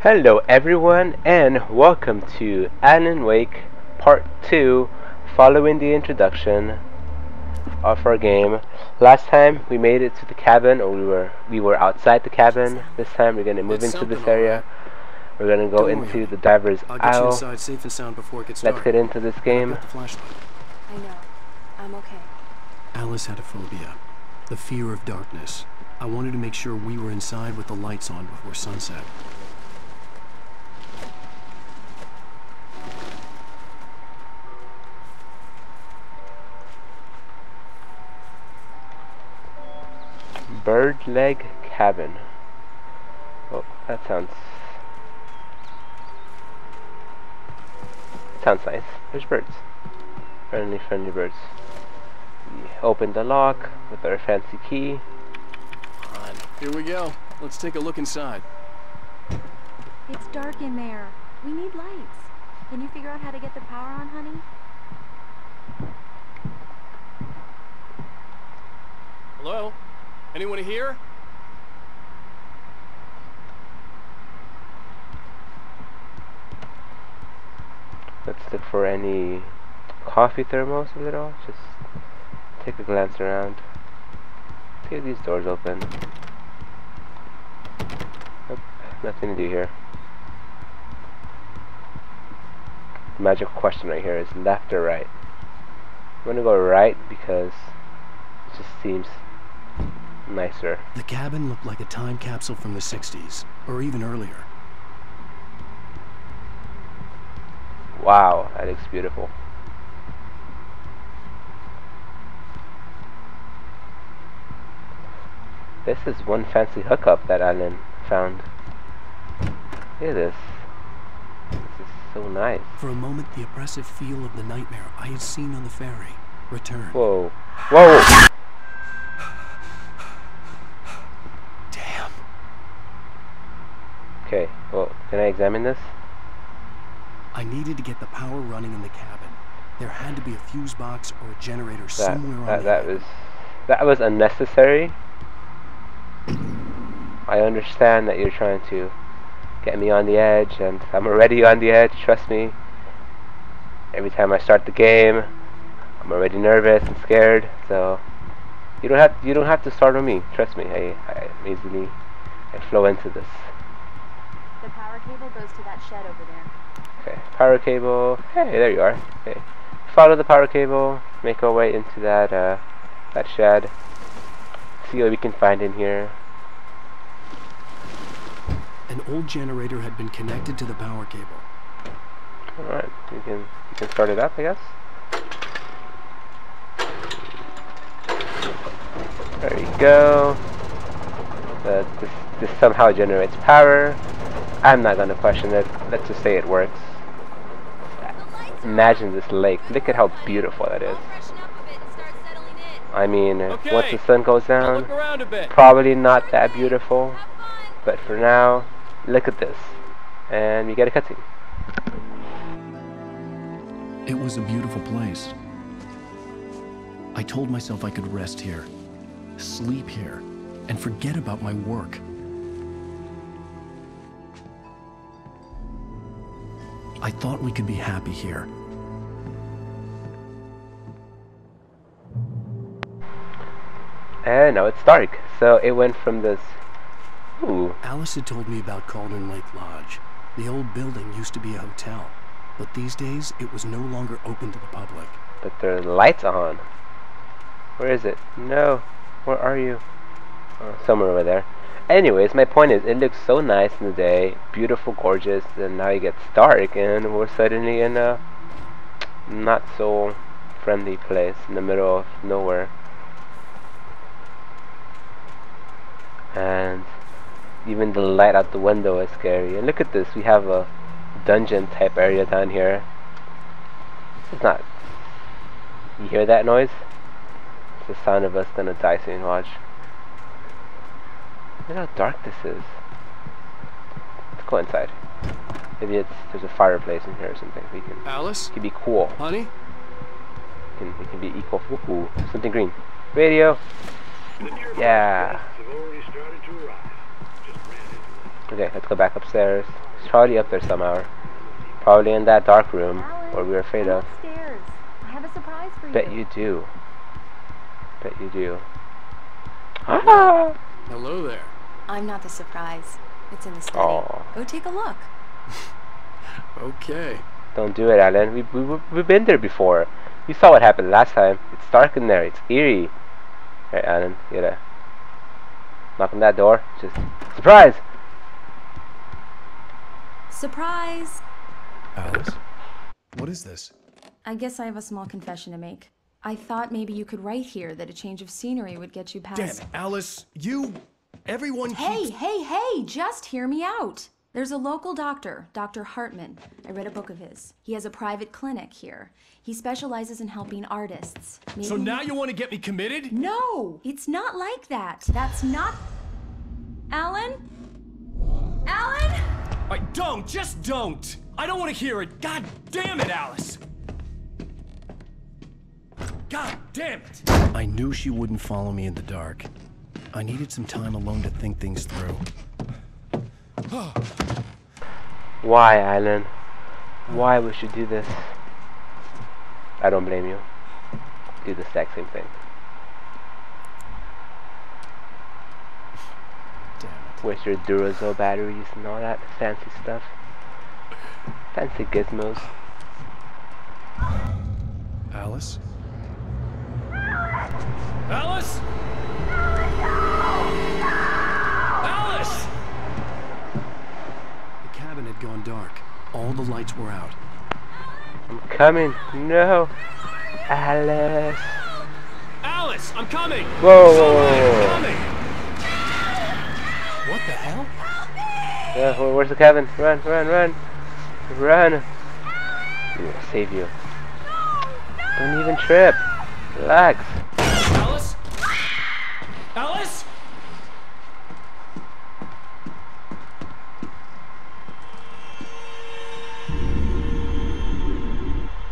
Hello everyone and welcome to Alan Wake Part 2 following the introduction of our game. Last time we made it to the cabin or we were we were outside the cabin. This time we're going to move It's into this something, all area. We're going to go Don't into worry. the diver's I'll get you aisle. inside safe and sound before it gets Let's dark. get into this game. the flashlight. I know. I'm okay. Alice had a phobia. The fear of darkness. I wanted to make sure we were inside with the lights on before sunset. Bird Leg Cabin. Oh, that sounds sounds nice. There's birds. Friendly, friendly birds. We open the lock with our fancy key. On. Here we go. Let's take a look inside. It's dark in there. We need lights. Can you figure out how to get the power on, honey? Hello? Anyone here? Let's look for any coffee thermos of it all. Just take a glance around. See if these doors open. Nothing to do here. The Magic question right here is left or right? I'm gonna go right because it just seems nicer. The cabin looked like a time capsule from the 60s, or even earlier. Wow, that looks beautiful. This is one fancy hookup that Alan found. Look at this. This is so nice. For a moment, the oppressive feel of the nightmare I had seen on the ferry returned. Whoa. Whoa! Damn. Okay, well, can I examine this? I needed to get the power running in the cabin. There had to be a fuse box or a generator That, somewhere on that, the that was that was unnecessary. I understand that you're trying to get me on the edge, and I'm already on the edge. Trust me. Every time I start the game, I'm already nervous and scared. So you don't have you don't have to start on me. Trust me. I I easily I flow into this. The power cable goes to that shed over there. Okay, power cable. Hey, there you are. Okay, follow the power cable. Make our way into that uh, that shed. See what we can find in here. An old generator had been connected to the power cable. All right, you can you can start it up, I guess. There you go. Uh, this this somehow generates power. I'm not gonna question it. Let's just say it works. Imagine this lake. Look at how beautiful that is. I mean, uh, once the sun goes down, around a bit. probably not that beautiful. But for now, look at this. And we get a cutscene. It was a beautiful place. I told myself I could rest here, sleep here, and forget about my work. I thought we could be happy here. And now it's dark. So it went from this. Ooh, Alice had told me about Cauldron Lake Lodge. The old building used to be a hotel, but these days it was no longer open to the public. but the lights on. Where is it? No. Where are you? Oh, somewhere over there. Anyways, my point is, it looks so nice in the day, beautiful, gorgeous, and now it gets dark, and we're suddenly in a not so friendly place in the middle of nowhere. And even the light out the window is scary. And look at this, we have a dungeon type area down here. It's not. You hear that noise? It's the sound of us gonna die soon, watch. Look how dark this is. Let's go inside. Maybe it's there's a fireplace in here or something. We can Alice? it can be cool. Honey? It can, it can be equal. Ooh, something green. Radio. Yeah. Okay, let's go back upstairs. He's probably up there somehow. Probably in that dark room Alan, where we were afraid of. Upstairs. I have a surprise for you. Bet you do. Bet you do. Ah! Hello there. I'm not the surprise. It's in the study. Aw. Go take a look. Okay. Don't do it, Alan. We, we, we- we've been there before. You saw what happened last time. It's dark in there. It's eerie. Alright, Alan. You gotta knock on that door. Just surprise! Surprise! Alice? What is this? I guess I have a small confession to make. I thought maybe you could write here that a change of scenery would get you past. Damn Alice! You. Everyone Hey, hey, hey! Just hear me out. There's a local doctor, Dr. Hartman. I read a book of his. He has a private clinic here. He specializes in helping artists. Maybe So now you want to get me committed? No, it's not like that. That's not. Alan? I don't, just don't! I don't want to hear it! God damn it, Alice! God damn it! I knew she wouldn't follow me in the dark. I needed some time alone to think things through. Why, Alan? Why would you do this? I don't blame you. Do the exact same thing. Damn it. With your Duracell batteries and all that fancy stuff. Fancy gizmos. Alice? Alice? Alice! The cabin had gone dark. All the lights were out. I'm coming. No. Alice. Alice, I'm coming! Whoa, whoa, whoa, whoa. coming! The hell? Yeah, wh- where's the cabin? Run, run, run. Run. Gonna save you. Don't even trip. Relax. Alice? Alice?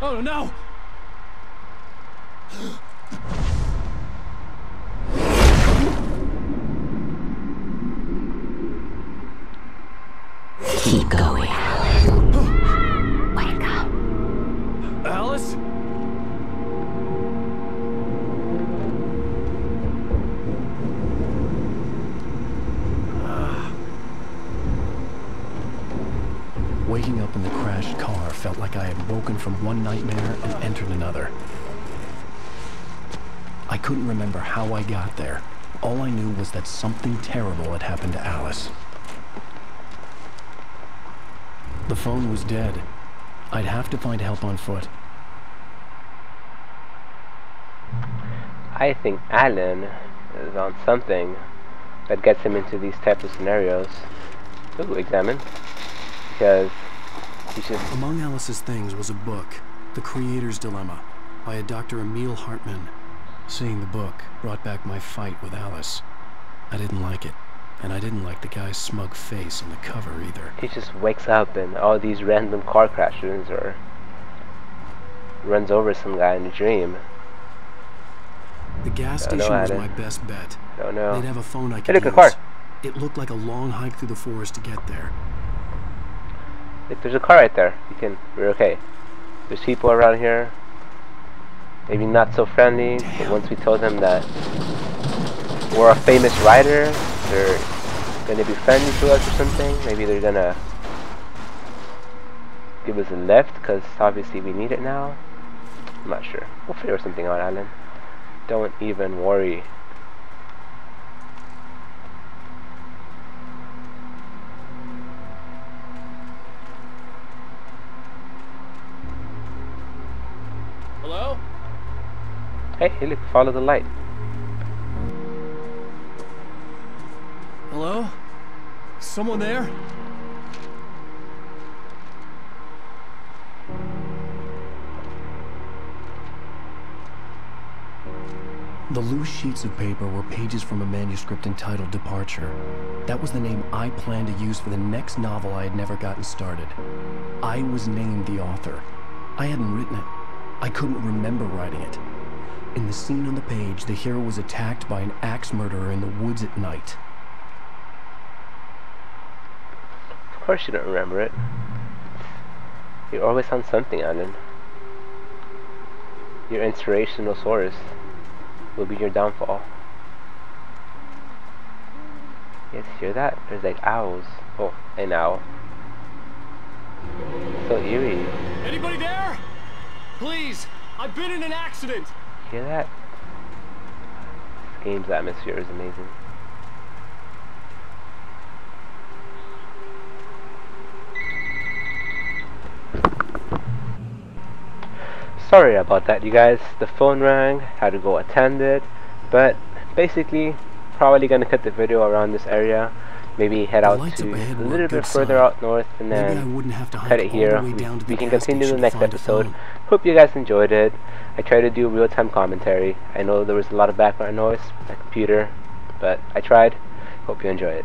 Oh no! From one nightmare and entered another. I couldn't remember how I got there. All I knew was that something terrible had happened to Alice. The phone was dead. I'd have to find help on foot. I think Alan is on something that gets him into these type of scenarios. Ooh, examine. Because Among Alice's things was a book, The Creator's Dilemma, by a Dr. Emil Hartman. Seeing the book brought back my fight with Alice. I didn't like it, and I didn't like the guy's smug face on the cover either. he just wakes up and all these random car crashes or runs over some guy in a dream. The gas station was my best bet. Don't know. They'd have a phone I Hey, could look, a use. car. It looked like a long hike through the forest to get there. There's a car right there. You can. We're okay. There's people around here. Maybe not so friendly, but once we told them that we're a famous rider, they're gonna be friendly to us or something. Maybe they're gonna give us a lift because obviously we need it now. I'm not sure. We'll figure something out, Alan. Don't even worry. Hello? Hey, hey, look, follow the light. Hello? Someone there? The loose sheets of paper were pages from a manuscript entitled Departure. That was the name I planned to use for the next novel I had never gotten started. I was named the author. I hadn't written it. I couldn't remember writing it. In the scene on the page, the hero was attacked by an axe murderer in the woods at night. Of course you don't remember it. You're always on something, Alan. Your inspirational source will be your downfall. Yes, hear that? There's like owls. Oh, an owl. So eerie. Anybody there? Please, I've been in an accident. Hear that? This game's atmosphere is amazing. Sorry about that you guys, the phone rang, had to go attend it, but basically probably gonna cut the video around this area, maybe head out to a little bit further sign. out north and then wouldn't have to cut it here. the to we can continue the next episode. Hope you guys enjoyed it. I try to do real-time commentary. I know there was a lot of background noise, my computer, but I tried. Hope you enjoy it.